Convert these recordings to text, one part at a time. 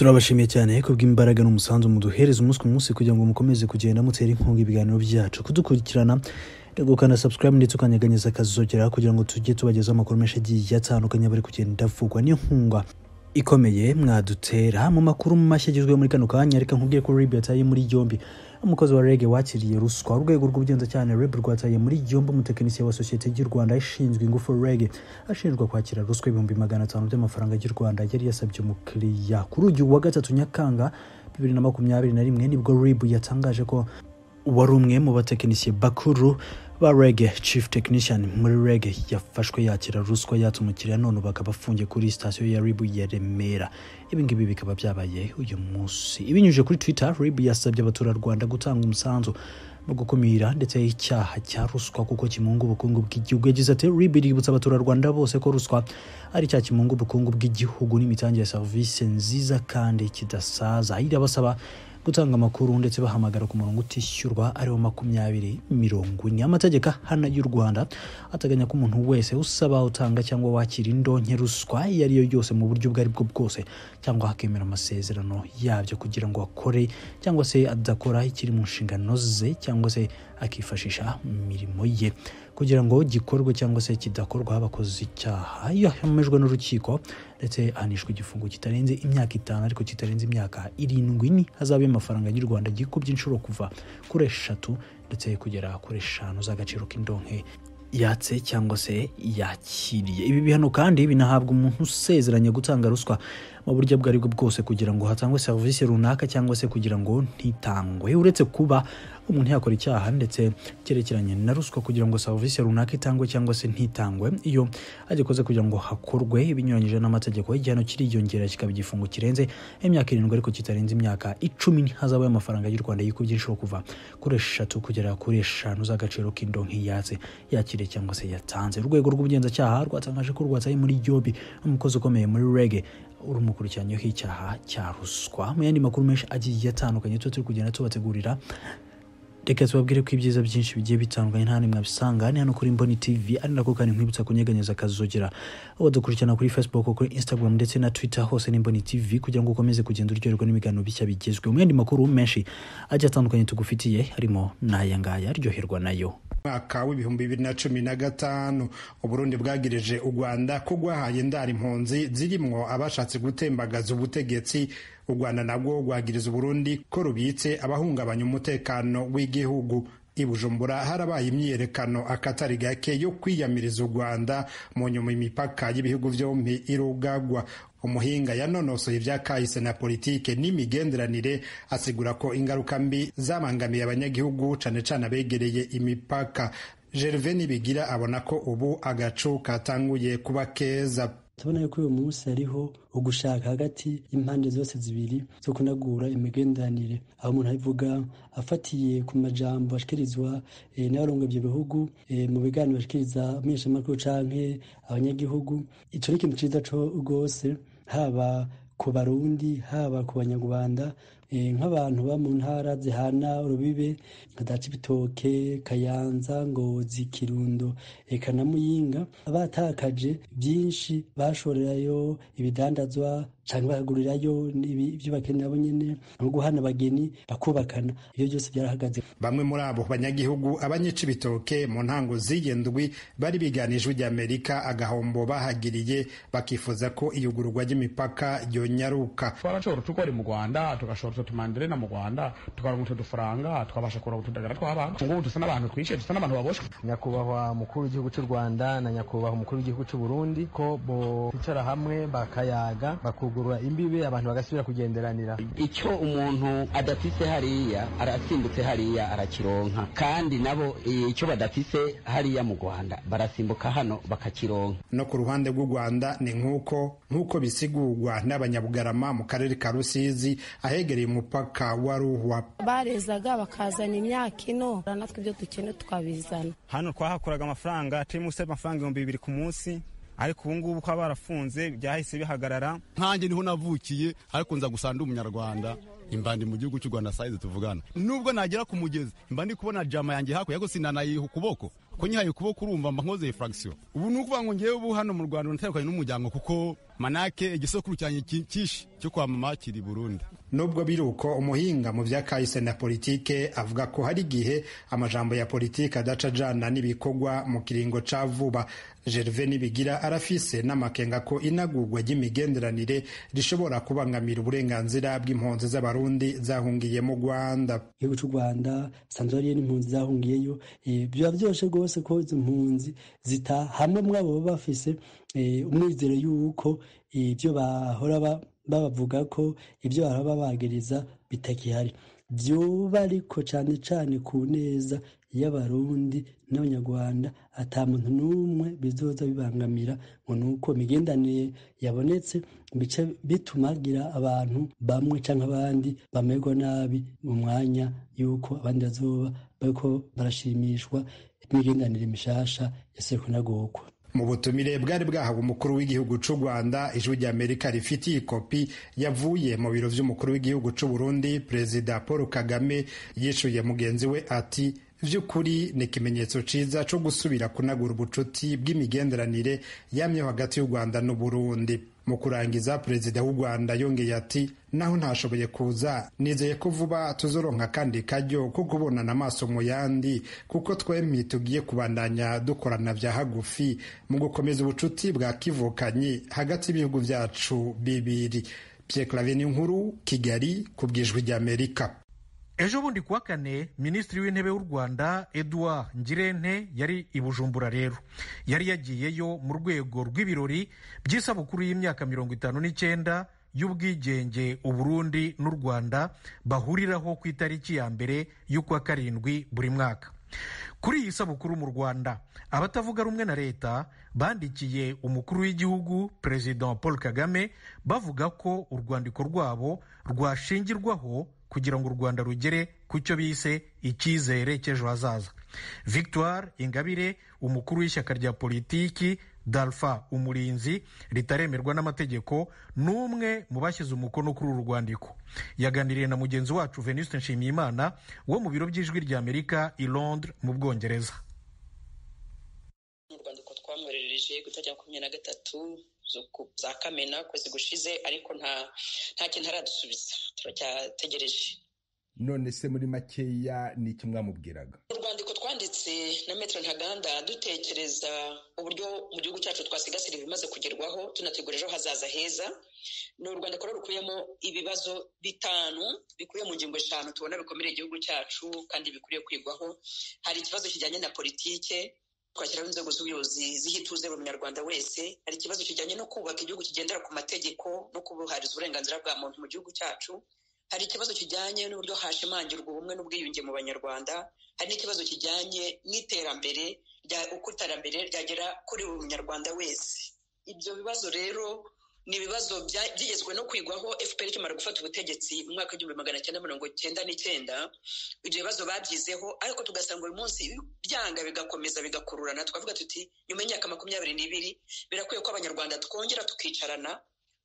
turabashimiye cyane kubw'imbaraga n'umusanzu muduhereza umunsi ku munsi kugira ngo mukomeze kugenda mutera inkunga ibiganiro byacu. Kudukurikirana gukanda subscribe ndetse ukanyeganyeza akazogera kugira ngo tujye tubagezaho amakuru menshi agiye atandukanye bari kugenda avugwa. N'inkunga ikomeye mwadutera. Mu makuru mashya agezweho muri kano kanya reka nkubwire ko rib yataye muri yombi umukozi wa rege wakiriye ruswa. Urwego rw'ubugenzacyaha rib rwataye muri yombi umutekinisiye wa sosiyete y'u rwanda ishinzwe ingufu rege ashinjwa kwakira ruswa ibihumbi magana atanu by'amafaranga y'u rwanda yari yasabye umukiriya. Kuri uyu wa gatatu nyakanga bibiri na makumyabiri na rimwe ni bwo rib yatangaje ko wari umwe mu batekinisiye bakuru ba rege chief technician muri rege yafashwe yakira ruswa yatse umukiriya none bakaba afungiye kuri sitasiyo ya ribu ya remera. Ibi ngibi bikaba byabaye uyu munsi. Ibinyujije kuri twitter ribu yasabye abaturarwanda gutanga umusanzu mu gukumira ndetse icyaha cya ruswa kuko kimunga ubukungu bw'igihugu. Yagize ati rib iributsa abaturarwanda bose ko ruswa ari cya kimunga ubukungu bw'igihugu n'imitangire ya serivisi nziza kandi kidasaza. Irabasaba gutanga amakuru ndetse bahamagara ku murongo utishyurwa ari wo makumyabiri mirongo ine. Amategeko ahana y'u rwanda ateganya ko umuntu wese usaba utanga cyangwa wakira indonke ruswa iyo ari yo yose mu buryo ubwo ari bwo bwose cyangwa hakemera amasezerano yabyo kugira ngo akore cyangwa se adakora ikiri mu nshingano ze cyangwa se akifashisha imirimo ye. Kugira ngo gikorwe cyangwa se kidakorwa habakoze icyaha. Iyo ahamejwe n'urukiko ndetse ahanishwa igifungo kitarenze imyaka itanu ariko kitarenze imyaka irindwi ni hazabe amafaranga y'u rwanda gikubye inshuro kuva kuri eshatu ndetse kugera kuri eshanu z'agaciro k'indonke yatse cyangwa se yakiriye. Ibi bihano kandi binahabwa umuntu usezeranye gutanga ruswa mu buryo ubwo ari bwo bwose kugira ngo hatangwe serivisi runaka cyangwa se kugira ngo ntitangwe. Uretse kuba umuntu yakora icyaha ndetse cyerekeranye na ruswa kugira ngo serivisi runaka itangwe cyangwa se ntitangwe iyo agikoze kugira ngo hakorwe ibinyuranyije n'amategeko igihano kiriyongera kikaba igifungo kirenze imyaka irindwi ariko kitarenze imyaka icumi hazabaho amafaranga y'u rwanda yikubye inshuro kuva kuri eshatu kugera kuri eshanu z'agaciro k'indonke yatse yakiriye cyangwa se yatanze. Urwego rw'ubugenzacyaha rwatangaje ko rwataye muri yombi umukozi ukomeye muri rege urumukurikiranyeho icyaha cya ruswa. Mu yandi makuru menshi agiye atandukanye tuba turi kugenda tubategurira reka tubabwire ko ibyiza byinshi bigiye bitandukanye nta nimwe abisanga ni hano kuri mboni tv ari nako kandi nkwibutsa kunyeganyeza akazogera aho dukurikirana kuri facebook kuri instagram ndetse na twitter hose ni mboni tv kugira ngo ukomeze kugenda uryoherwa n'ibiganiro bishya bigezweho yandi makuru menshi agiye atandukanye tugufitiye harimo n'aya ngaya aryoherwa na yo. Mwaka w'ibihumbi bibiri na cumi na gatanu uburundi bwagirije u rwanda ko rwahaye indara impunzi zirimwo abashatse gutembagaza ubutegetsi u rwanda nabwo rwagiriza uburundi ko rubitse abahungabanya umutekano w'igihugu. I bujumbura harabaye imyiyerekano akatari gake yo kwiyamiriza u rwanda mu nyuma imipaka y'ibihugu byombi irugagwa umuhinga yanonosoye ibya kahise na politike n'imigenderanire asigura ko ingaruka mbi zabangamiye abanyagihugu cane cane abegereye imipaka. Gerve nibigira abona ko ubu agacu katanguye kuba keza. Tubona yuko uyu munsi hariho ugushaka hagati y'impande zose zibiri zo kunagura imigenderanire. Aho umuntu abivuga afatiye ku majambo ashikirizwa n'abarongo ibyo bihugu mu biganiro bashikiriza amenyeshamakuru canke abanyagihugu. Ico ni ikintu ciza rwose haba ku barundi haba ku banyarwanda nk'abantu ba mu ntara zihana urubibe nka dacibitoke kayanza ngozi kirundo eka na muyinga batakaje byinshi bashorerayo ibidandazwa cyangwa bagurirayo ibyo bakenera bo nyine nko guhana abageni bakubakana. Ibyo byose byarahagaze. Bamwe muri abo banyagihugu abanyicibitoke mu ntango z'iyendwi bari biganijwe ry'amerika agahombo bahagiriye bakifuza ko iyugururwa ry'imipaka ryonyaruka. Twarashobora tukora mu rwanda tugashobora tumanderena mu rwanda tukaronka utwo dufaranga twabasha kuronka utudagara tw'abantu. Ngubu dusa n'abantu twishe dusa n'abantu baboshwe nyakubahwa mukuru w'igihugu cy'u rwanda na nyakubahwa umukuru w'igihugu cy'u burundi ko bicara hamwe bakayaga bakugurura imbibe abantu bagasubira kugenderanira. Icyo umuntu adafise hariya arasimbutse hariya arakironka. Kandi nabo icyo badafise hariya mu rwanda barasimbuka hano bakakironka. No ku ruhande rw'u rwanda ni nk'uko nk'uko bisigurwa n'abanyabugarama mu karere ka rusizi ahegereye umupaka wa ruhwa. Barezaga bakazana imyaka ino. Natwe ibyo dukeneye tukabizana hano twahakuraga amafaranga turi munsi y'amafaranga ibihumbi bibiri ku munsi. Ariko ubu ngubu kuba barafunze byahise bihagarara. Nkanjye niho navukiye ariko nza gusanda umunyarwanda. Imbandi mu gihugu cy'u rwanda sayizi tuvugana. Nubwo nagera ku mugezi mba ndi kubona jama yanjye hakurya ariko sinanayiha ukuboko. Ko nyihaye ukuboko urumva mba nkoze furagisiyo ubu ni ukuvuga ngo ngewe ubu hano mu rwanda natandukanye n'umuryango kuko manake igisokuru cyanjye cyinshi cyo kwa mama kiri burundi. Nubwo biri uko umuhinga mu bya kahise na politike avuga ko hari igihe amajambo ya politike adaca ajana n'ibikorwa mu kiringo ca vuba. Gerve nibigira arafise n'amakenga ko inagurwa ry'imigenderanire rishobora kubangamira uburenganzira bw'impunzi z'abarundi zahungiye mu rwanda. Igihugu cy'u rwanda sanzwe hariyo n'impunzi zahungiyeyo biba byoroshye rwose ko izo mpunzi zita hamwe mwabo baba bafise umwizero y'uko ibyo bahora babavuga ko ibyo bahora babagiriza bitakihari. Byoba ariko cyane cyane ku neza y'abarundi n'abanyarwanda ata muntu n'umwe bizoza bibangamira ngo ni uko imigendanire yabonetse bitumagira abantu bamwe cyangwa abandi bamerwa nabi mu mwanya y'uko abandi bazoba bariko barashimishwa imigendanire mishasha yasekunagurwa mu butumire bwari bwahawe umukuru w'igihugu cy'u rwanda ijwi ry'amerika rifitiye ikopi yavuye mu biro by'umukuru w'igihugu cy'u burundi perezida paul kagame yishuye mugenzi we ati by'ukuri ni ikimenyetso cyiza cyo gusubira kunagura ubucuti bw'imigenderanire yamyeho hagati y'u rwanda n'uburundi mu kurangiza perezida w'u rwanda yongeye ati naho ntashoboye kuza. Nizeye ko vuba tuzoronka kandi kajyo ko kubonana amaso mu yandi kuko twembi tugiye kubandanya dukorana bya hagufi. Mu gukomeza ubucuti bwa kivukanyi hagati y'ibihugu byacu bibiri. Pierre Claver nkuru kigali ku bwijwi ry'amerika. Ejo bundi kuwa kane minisitiri w'intebe w'u rwanda edouard ngirente yari i bujumbura rero. Yari yagiyeyo mu rwego rw'ibirori by'isabukuru y'imyaka mirongo itanu n'icyenda y'ubwigenge uburundi n'u rwanda bahuriraho ku itariki ya mbere y'ukwa karindwi buri mwaka. Kuri iyi sabukuru mu rwanda abatavuga rumwe na leta bandikiye umukuru w'igihugu perezida paul kagame bavuga ko urwandiko rwabo rwashingirwaho kugira ngo u rwanda rugere ku cyo bise icyizere cy'ejo hazaza. Victoire ingabire umukuru w'ishyaka rya politiki dalfa umurinzi ritaremerwa n'amategeko ni umwe mu bashyize umukono kuri uru rwandiko. Yaganiriye na mugenzi wacu venuste nshimiyimana wo mu biro by'ijwi ry'amerika i londres mu bwongereza. Mu rwandiko twamwoherereje gutajya makumyabiri na gatatu za kamena kwezi gushize ariko nta nta kintu aradusubiza turacyategereje. None se muri makeya ni iki mwamubwiraga? Urwandiko twanditse na metero ntaganda dutekereza uburyo mu gihugu cyacu twasigasira ibimaze kugerwaho tunategura ejo hazaza heza. Ni urwandiko rero rukubiyemo ibibazo bitanu bikubiye mu ngingo eshanu tubona bikomereye igihugu cyacu kandi bikwiriye kwigwaho. Hari ikibazo kijyanye na politike twashyiraho inzego z'ubuyobozi zihituze buri munyarwanda wese hari ikibazo kijyanye no kubaka igihugu kigendera ku mategeko no kubuhariza uburenganzira bwa muntu mu gihugu cyacu hari ikibazo kijyanye n'uburyo hashimangirwa ubumwe n'ubwiyunge mu banyarwanda hari n'ikibazo kijyanye n'iterambere uko iterambere ryagera kuri buri munyarwanda wese. Ibyo bibazo rero ni ibibazo byigezwe no kwigwaho fpr ikimara gufata ubutegetsi mu mwaka w'igihumbi magana cyenda mirongo cyenda n'icyenda ibyo bibazo babyizeho ariko tugasanga uyu munsi byanga bigakomeza bigakururana. Tukavuga tuti nyuma y'imyaka makumyabiri n'ibiri birakwiye ko abanyarwanda twongera tukicarana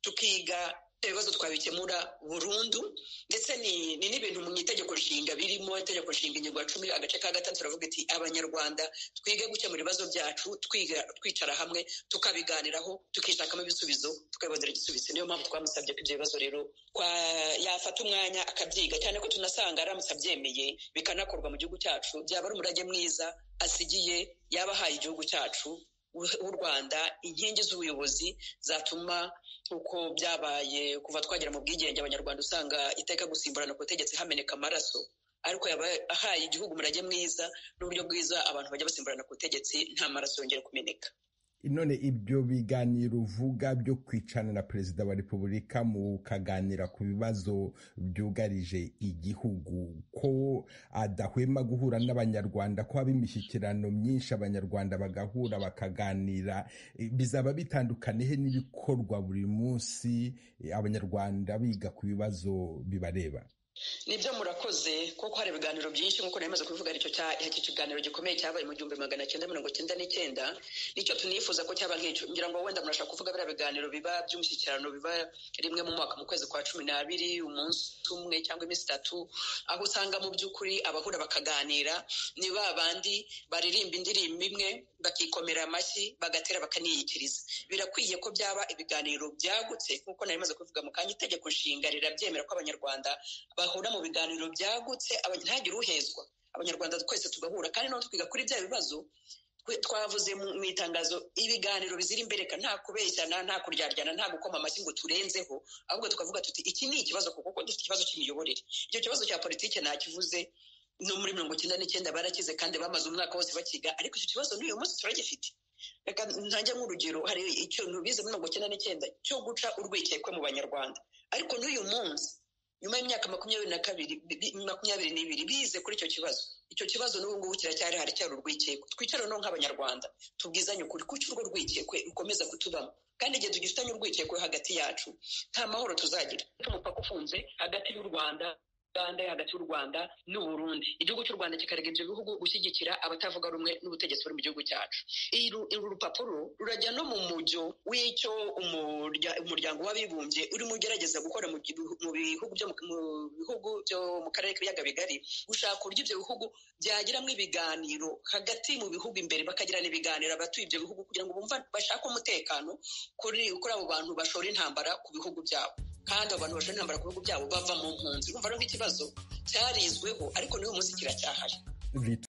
tukiga ibibazo twabikemura burundu ndetse ni n'ibintu mu itegeko nshinga birimo itegeko nshinga ingingo ya cumi agace ka gatatu turavuga iti abanyarwanda twige gukemura ibibazo byacu twiga twicara hamwe tukabiganiraho tukishakamo ibisubizo tukabibonera igisubizo. Niyo mpamvu twamusabye ko ibyo bibazo rero yafata umwanya akabyiga. Cyane ko tunasanga aramutse abyemeye bikanakorwa mu gihugu cyacu byaba ari umurage mwiza asigiye yaba ahaye igihugu cyacu w'u rwanda inkingi z'ubuyobozi zatuma uko byabaye kuva twagera mu bwigenge abanyarwanda usanga iteka gusimburana ku butegetsi hameneka amaraso. Ariko yaba ahaye igihugu umurage mwiza n'uburyo bwiza abantu bajya basimburana ku butegetsi nta maraso yongera kumeneka. None ibyo biganiro uvuga byo kwicana na perezida wa repubulika mukaganira ku bibazo byugarije igihugu ko adahwema guhura n'abanyarwanda ko haba imishyikirano myinshi abanyarwanda bagahura bakaganira bizaba bitandukanye he n'ibikorwa buri munsi abanyarwanda biga ku bibazo bibareba. Ni byo murakoze kuko hari ibiganiro byinshi nk'uko nari kubivuga icyo iki kiganiro gikomeye cyabaye mu gihumbi magana cyenda mirongo cyenda n'icyenda. Nicyo tunifuza ko cyaba nk'icyo. Ngira ngo wenda murashaka kuvuga biriya biganiro biba by'umushyikirano biba rimwe mu mwaka mu kwezi kwa cumi n'abiri umunsi umwe cyangwa iminsi itatu aho usanga mu by'ukuri abahura bakaganira ni ba bandi baririmba indirimbo imwe bakikomera amashyi bagatera bakaniyikiriza. Birakwiye ko byaba ibiganiro byagutse nk'uko nari kubivuga mu kanya itegeko nshinga rirabyemera ko abanyarwanda bahura mu biganiro byagutse ntihagire uhezwa. Abanyarwanda twese tugahura kandi noneho twiga kuri bya bibazo twavuze mu itangazo ibiganiro bizira imbereka nta kubeshyana nta kuryaryana nta gukoma amashyi ngo turenzeho ahubwo tukavuga tuti iki ni ikibazo kuko dufite ikibazo cy'imiyoborere? Icyo kibazo cya politiki ntakivuze no muri mirongo icyenda n'icyenda barakize kandi bamaze umwaka wose bakiga ariko icyo kibazo n'uyu munsi turagifite. Reka ntajya nk'urugero hari ikintu bize muri mirongo icyenda n'icyenda cyo guca urwikekwe mu banyarwanda. Ariko n'uyu munsi nyuma y'imyaka makumyabiri na kabiri makumyabiri n'ibiri bize kuri icyo kibazo. Icyo kibazo n'ubu ngubu kiracyari hari cyari urwikekwe. Twicare no nk'abanyarwanda tubwizanye ukuri. Kuki urwo rwikekwe rukomeza kutubamo? Kandi igihe tugifitanye urwikekwe hagati yacu nta mahoro tuzagira. Umupaka ufunze hagati y'u rwanda uganda hagati y'u rwanda n'uburundi. Igihugu cy'u rwanda kikarega ibyo bihugu gushyigikira abatavuga rumwe n'ubutegetsi buri mu gihugu cyacu. Uru rupapuro rurajya no mu mujyo w'icyo umuryango w'abibumbye urimo ugerageza gukora mu bihugu byo mu karere k'ibiyaga bigari gushaka uburyo ibyo bihugu byagiramo ibiganiro hagati mu bihugu imbere bakagirana ibiganiro abatuye ibyo bihugu kugira ngo bumve bashake umutekano kuri abo bantu bashora intambara ku bihugu byabo. Kandi abo bantu bashora intambara ku bihugu byabo bava mu mpunzi urumva rero nk'ikibazo cyarizweho ariko n'uyu munsi kiracyahari.